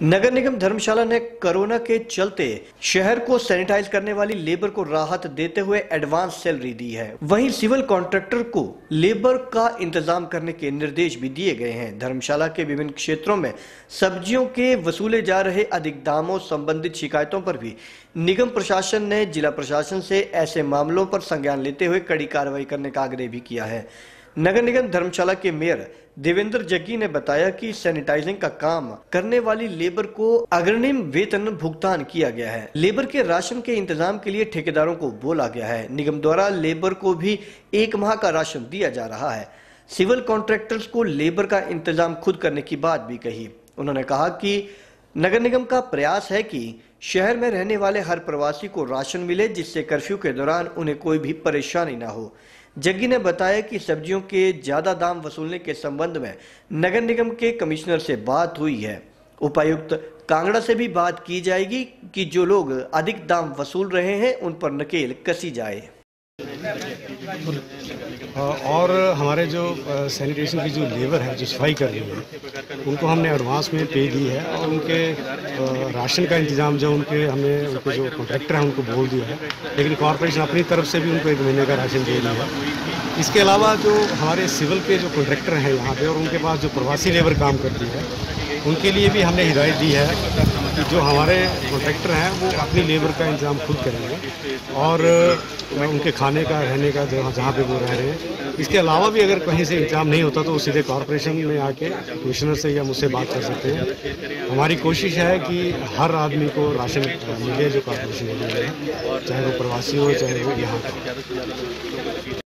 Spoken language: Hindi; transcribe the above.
नगर निगम धर्मशाला ने कोरोना के चलते शहर को सैनिटाइज करने वाली लेबर को राहत देते हुए एडवांस सैलरी दी है। वहीं सिविल कॉन्ट्रैक्टर को लेबर का इंतज़ाम करने के निर्देश भी दिए गए हैं। धर्मशाला के विभिन्न क्षेत्रों में सब्जियों के वसूले जा रहे अधिक दामों संबंधित शिकायतों पर भी निगम प्रशासन ने जिला प्रशासन से ऐसे मामलों पर संज्ञान लेते हुए कड़ी कार्रवाई करने का आग्रह भी किया है। नगर निगम धर्मशाला के मेयर देवेंद्र जग्गी ने बताया कि सैनिटाइजिंग का काम करने वाली लेबर को अग्रिम वेतन भुगतान किया गया है। लेबर के राशन के इंतज़ाम के लिए ठेकेदारों को बोला गया है। निगम द्वारा लेबर को भी एक माह का राशन दिया जा रहा है। सिविल कॉन्ट्रैक्टर्स को लेबर का इंतज़ाम खुद करने की बात भी कही। उन्होंने कहा कि नगर निगम का प्रयास है कि शहर में रहने वाले हर प्रवासी को राशन मिले, जिससे कर्फ्यू के दौरान उन्हें कोई भी परेशानी ना हो। जग्गी ने बताया कि सब्जियों के ज़्यादा दाम वसूलने के संबंध में नगर निगम के कमिश्नर से बात हुई है। उपायुक्त कांगड़ा से भी बात की जाएगी कि जो लोग अधिक दाम वसूल रहे हैं, उन पर नकेल कसी जाए। और हमारे जो सैनिटेशन की जो लेबर है, जो सफ़ाई कर रही है, उनको हमने एडवांस में पे दी है और उनके राशन का इंतज़ाम जो उनके, हमने उनके जो कॉन्ट्रैक्टर हैं, उनको बोल दिया है। लेकिन कॉरपोरेशन अपनी तरफ़ से भी उनको एक महीने का राशन दे है। इसके अलावा जो हमारे सिविल के जो कॉन्ट्रैक्टर हैं यहाँ पे और उनके पास जो प्रवासी लेबर काम करती है, उनके लिए भी हमने हिदायत दी है। कि जो हमारे कॉन्ट्रैक्टर हैं, वो अपनी लेबर का इंतज़ाम खुद करेंगे। और उनके खाने का, रहने का, जहाँ जहाँ पे वो रह रहे हैं। इसके अलावा भी अगर कहीं से इंतज़ाम नहीं होता तो वो सीधे कॉरपोरेशन में आके कमिश्नर से या मुझसे बात कर सकते हैं। हमारी कोशिश है कि हर आदमी को राशन मिले जो कॉरपोरेशन मिले, चाहे वो प्रवासी हो, चाहे वो यहाँ। का